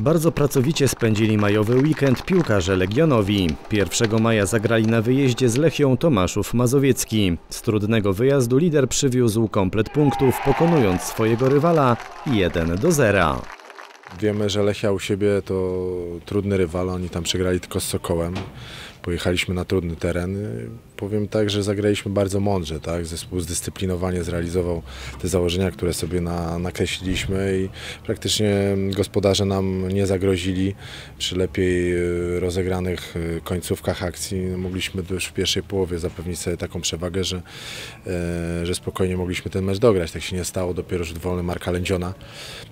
Bardzo pracowicie spędzili majowy weekend piłkarze Legionowi. 1 maja zagrali na wyjeździe z Lechią Tomaszów Mazowiecki. Z trudnego wyjazdu lider przywiózł komplet punktów, pokonując swojego rywala 1 do 0. Wiemy, że Lechia u siebie to trudny rywal, oni tam przegrali tylko z Sokołem. Pojechaliśmy na trudny teren. Powiem tak, że zagraliśmy bardzo mądrze, tak? Zespół zdyscyplinowanie zrealizował te założenia, które sobie na, nakreśliliśmy i praktycznie gospodarze nam nie zagrozili. Przy lepiej y, rozegranych y, końcówkach akcji mogliśmy już w pierwszej połowie zapewnić sobie taką przewagę, że, e, że spokojnie mogliśmy ten mecz dograć. Tak się nie stało, dopiero rzut wolny Marka Lędziona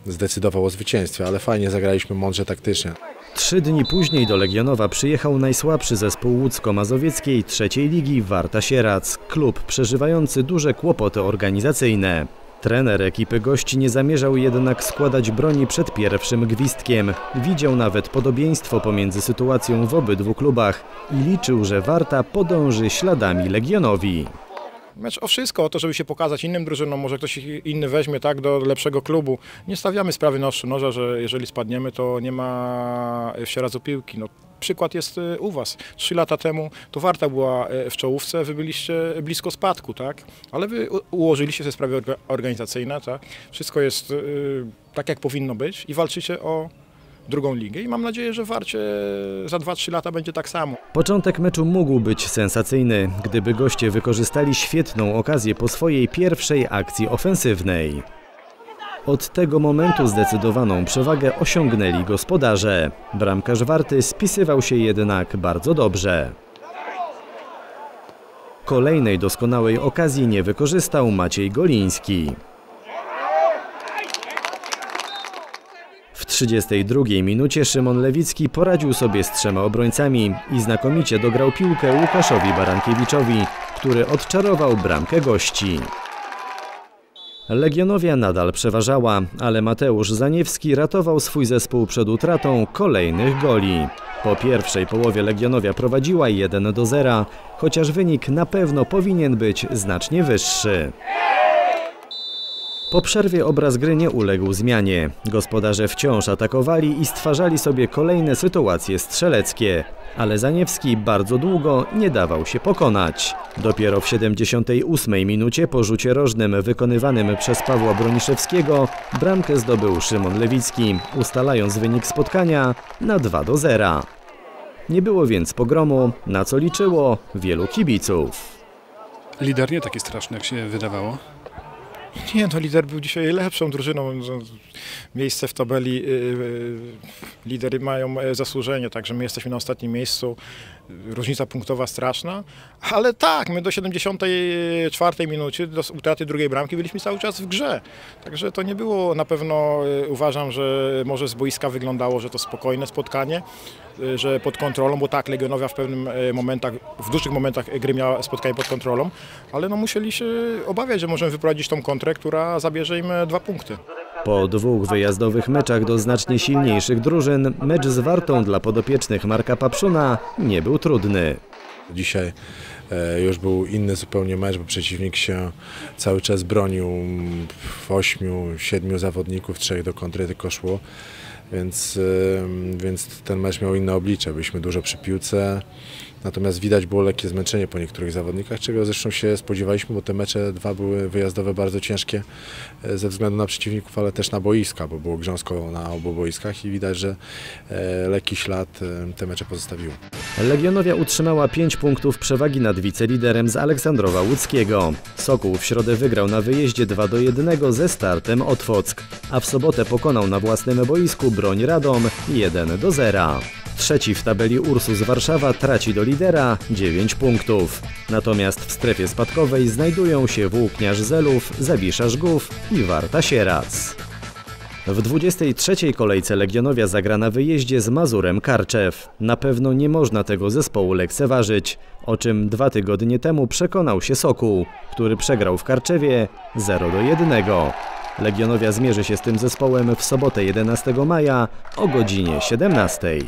zdecydował o zwycięstwie, ale fajnie zagraliśmy mądrze taktycznie. Trzy dni później do Legionowa przyjechał najsłabszy zespół łódzko-mazowieckiej trzeciej ligi Warta Sierac, klub przeżywający duże kłopoty organizacyjne. Trener ekipy gości nie zamierzał jednak składać broni przed pierwszym gwizdkiem. Widział nawet podobieństwo pomiędzy sytuacją w obydwu klubach i liczył, że Warta podąży śladami Legionowi. Mecz o wszystko, o to, żeby się pokazać innym drużynom, może ktoś inny weźmie tak do lepszego klubu. Nie stawiamy sprawy ostrzu noża, że jeżeli spadniemy, to nie ma w Sieradzu piłki. No, przykład jest y, u Was. Trzy lata temu to Warta była y, w czołówce, Wy byliście blisko spadku, tak? Ale Wy ułożyliście te sprawy organizacyjne, tak? Wszystko jest y, tak, jak powinno być i walczycie o drugą ligę i mam nadzieję, że Warcie za 2-3 lata będzie tak samo. Początek meczu mógł być sensacyjny, gdyby goście wykorzystali świetną okazję po swojej pierwszej akcji ofensywnej. Od tego momentu zdecydowaną przewagę osiągnęli gospodarze. Bramkarz Warty spisywał się jednak bardzo dobrze. Kolejnej doskonałej okazji nie wykorzystał Maciej Goliński. 32 minucie Szymon Lewicki poradził sobie z trzema obrońcami i znakomicie dograł piłkę Łukaszowi Barankiewiczowi, który odczarował bramkę gości. Legionowia nadal przeważała, ale Mateusz Zaniewski ratował swój zespół przed utratą kolejnych goli. Po pierwszej połowie Legionowia prowadziła 1 do 0, chociaż wynik na pewno powinien być znacznie wyższy. Po przerwie obraz gry nie uległ zmianie. Gospodarze wciąż atakowali i stwarzali sobie kolejne sytuacje strzeleckie, ale Zaniewski bardzo długo nie dawał się pokonać. Dopiero w 78 minucie po rzucie rożnym wykonywanym przez Pawła Broniszewskiego bramkę zdobył Szymon Lewicki, ustalając wynik spotkania na 2 do 0. Nie było więc pogromu, na co liczyło wielu kibiców. Lider nie taki straszny, jak się wydawało. Nie, no lider był dzisiaj lepszą drużyną. Miejsce w tabeli y, y, lidery mają e, zasłużenie, także my jesteśmy na ostatnim miejscu. Różnica punktowa straszna, ale tak, my do 74 minuty, do utraty drugiej bramki byliśmy cały czas w grze. Także to nie było na pewno, y, uważam, że może z boiska wyglądało, że to spokojne spotkanie, że pod kontrolą, bo tak, Legionowia w pewnym momentach, w dużych momentach gry miała spotkanie pod kontrolą, ale no musieli się obawiać, że możemy wyprowadzić tą kontrę, która zabierze im dwa punkty. Po dwóch wyjazdowych meczach do znacznie silniejszych drużyn, mecz z Wartą dla podopiecznych Marka Papszuna nie był trudny. Dzisiaj e, już był inny zupełnie mecz, bo przeciwnik się cały czas bronił. W ośmiu, siedmiu zawodników, trzech do kontry tylko szło. Więc, więc ten mecz miał inne oblicze. Byliśmy dużo przy piłce, natomiast widać było lekkie zmęczenie po niektórych zawodnikach, czego zresztą się spodziewaliśmy, bo te mecze dwa były wyjazdowe bardzo ciężkie e, ze względu na przeciwników, ale też na boiska, bo było grząsko na obu boiskach i widać, że e, lekki ślad e, te mecze pozostawiło. Legionowia utrzymała 5 punktów przewagi nad wiceliderem z Aleksandrowa Łódzkiego. Sokół w środę wygrał na wyjeździe 2 do 1 ze startem Otwock, a w sobotę pokonał na własnym boisku Broń Radom 1 do 0. Trzeci w tabeli Ursus Warszawa traci do lidera 9 punktów. Natomiast w strefie spadkowej znajdują się Włókniarz Zelów, Zawisza Żgów i Warta Sierac. W 23. kolejce Legionowia zagra na wyjeździe z Mazurem Karczew. Na pewno nie można tego zespołu lekceważyć, o czym dwa tygodnie temu przekonał się Sokół, który przegrał w Karczewie 0 do 1. Legionowia zmierzy się z tym zespołem w sobotę 11 maja o godzinie 17.